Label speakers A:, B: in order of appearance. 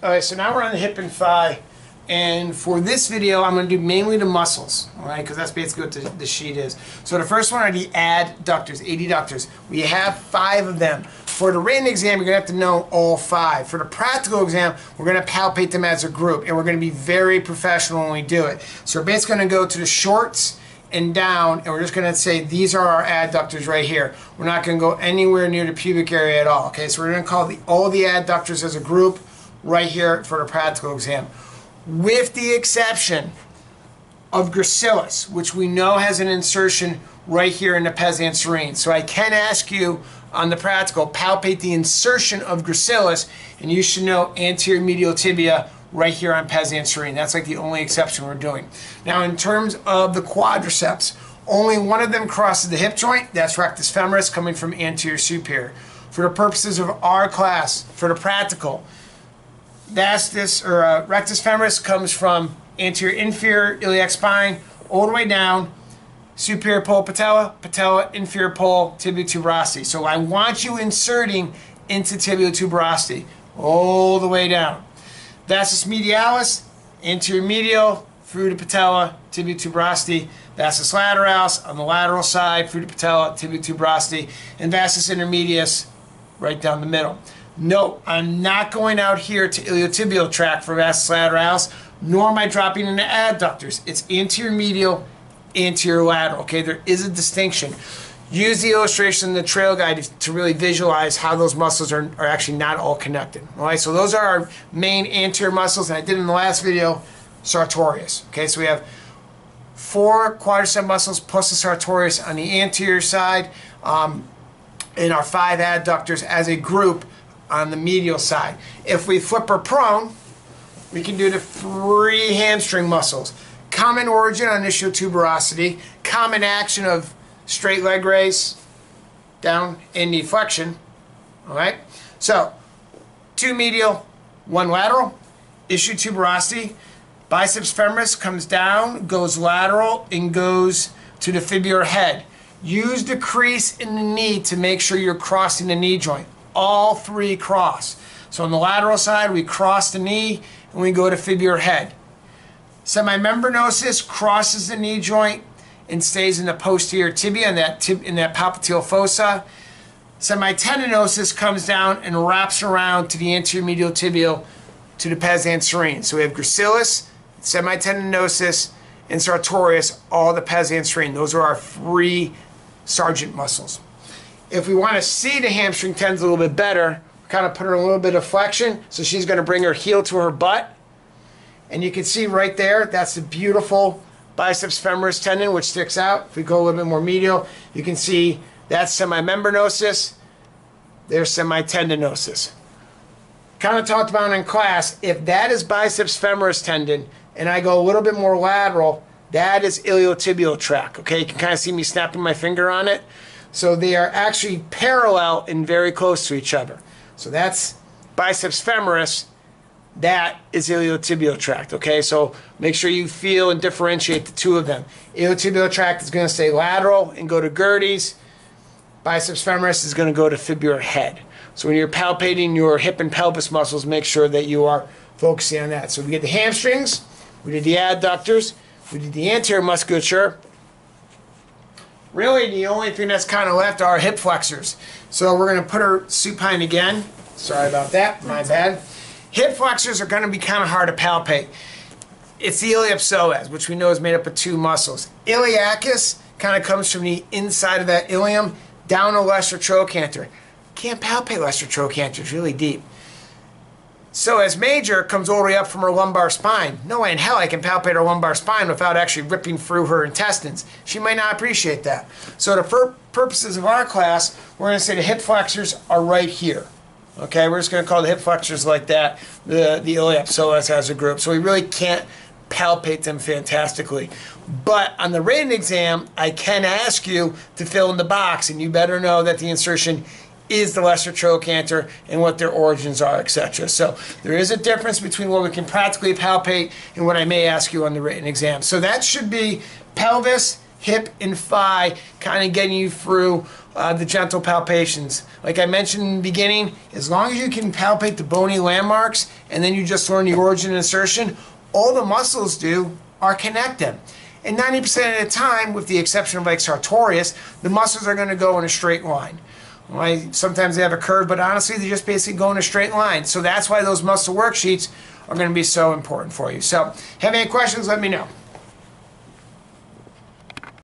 A: Alright, so now we're on the hip and thigh. And for this video, I'm going to do mainly the muscles, alright, because that's basically what the, the, sheet is. So the first one are the adductors, adductors. We have five of them. For the written exam, you're going to have to know all five. For the practical exam, we're going to palpate them as a group, and we're going to be very professional when we do it. So we're basically going to go to the shorts and down, and we're just going to say these are our adductors right here. We're not going to go anywhere near the pubic area at all. Okay, so we're going to call the, all the adductors as a group right here for the practical exam with the exception of gracilis, which we know has an insertion right here in the pes anserine. So I can ask you on the practical, palpate the insertion of gracilis, and you should know anterior medial tibia right here on pes anserine. That's like the only exception we're doing. Now in terms of the quadriceps, only one of them crosses the hip joint. That's rectus femoris coming from anterior superior. For the purposes of our class, for the practical, vastus or uh, rectus femoris comes from anterior inferior iliac spine all the way down superior pole patella patella inferior pole tibial tuberosity so i want you inserting into tibial tuberosity all the way down. Vastus medialis anterior medial through the patella tibial tuberosity vastus lateralis on the lateral side through the patella tibial tuberosity and vastus intermedius right down the middle no, I'm not going out here to iliotibial tract for vastus lateralis, nor am I dropping into adductors. It's anterior medial, anterior lateral. Okay, there is a distinction. Use the illustration in the trail guide to really visualize how those muscles are, are actually not all connected. All right, so those are our main anterior muscles, and I did in the last video, sartorius. Okay, so we have four quadricep muscles plus the sartorius on the anterior side, um, and our five adductors as a group on the medial side. If we flip her prone, we can do the three hamstring muscles. Common origin on ischial tuberosity, common action of straight leg raise, down in knee flexion. All right. So, two medial, one lateral. Ischial tuberosity, biceps femoris comes down, goes lateral, and goes to the fibular head. Use the crease in the knee to make sure you're crossing the knee joint all three cross. So on the lateral side, we cross the knee and we go to fibular head. Semimembranosus crosses the knee joint and stays in the posterior tibia in that, tib in that popliteal fossa. Semitendinosus comes down and wraps around to the anterior medial tibial to the pes anserine. So we have gracilis, semitendinosus, and sartorius, all the pes anserine. Those are our three sergeant muscles. If we want to see the hamstring tendons a little bit better, kind of put her a little bit of flexion. So she's going to bring her heel to her butt. And you can see right there, that's the beautiful biceps femoris tendon, which sticks out. If we go a little bit more medial, you can see that's semimembranosus. There's semitendinosus. Kind of talked about in class, if that is biceps femoris tendon, and I go a little bit more lateral, that is iliotibial tract. Okay, you can kind of see me snapping my finger on it. So they are actually parallel and very close to each other. So that's biceps femoris. That is iliotibial tract. Okay, so make sure you feel and differentiate the two of them. Iliotibial tract is going to stay lateral and go to Gerdy's. Biceps femoris is going to go to fibular head. So when you're palpating your hip and pelvis muscles, make sure that you are focusing on that. So we get the hamstrings, we did the adductors, we did the anterior musculature, really the only thing that's kind of left are hip flexors. So we're going to put her supine again. Sorry about that, my bad. Hip flexors are going to be kind of hard to palpate. It's the iliopsoas, which we know is made up of two muscles. Iliacus kind of comes from the inside of that ilium down to lesser trochanter. Can't palpate lesser trochanter, it's really deep. Psoas major comes all the way up from her lumbar spine. No way in hell I can palpate her lumbar spine without actually ripping through her intestines. She might not appreciate that. So for purposes of our class, we're going to say the hip flexors are right here. Okay, we're just going to call the hip flexors like that, the, the iliopsoas as a group. So we really can't palpate them fantastically. But on the written exam, I can ask you to fill in the box, and you better know that the insertion is the lesser trochanter and what their origins are, etc. So there is a difference between what we can practically palpate and what I may ask you on the written exam. So that should be pelvis hip and thigh, kind of getting you through uh, the gentle palpations. Like I mentioned in the beginning, as long as you can palpate the bony landmarks and then you just learn the origin and insertion, all the muscles do are connect them. And 90% of the time, with the exception of like sartorius, the muscles are going to go in a straight line. Right? Sometimes they have a curve, but honestly, they're just basically go in a straight line. So that's why those muscle worksheets are going to be so important for you. So, have any questions? Let me know.